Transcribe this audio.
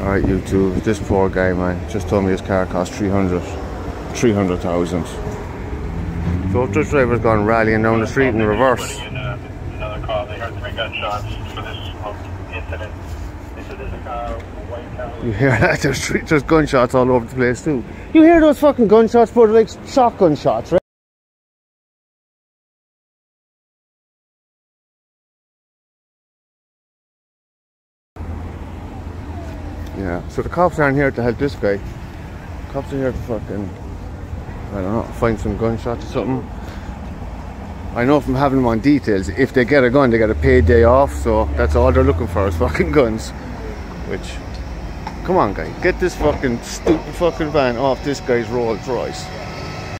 Alright, YouTube, this poor guy, man, just told me his car cost 300, 300,000. So this driver's gone rallying down the street in reverse. Another call, they heard three gunshots for this incident. They said there's a car, white car. You hear that? There's, there's gunshots all over the place too. You hear those fucking gunshots, but like shotgun shots, right? Yeah, so the cops aren't here to help this guy. Cops are here to fucking, I don't know, find some gunshots or something. I know from having them on details, if they get a gun, they get a paid day off, so that's all they're looking for is fucking guns. Which, come on guy, get this fucking stupid fucking van off this guy's Rolls Royce.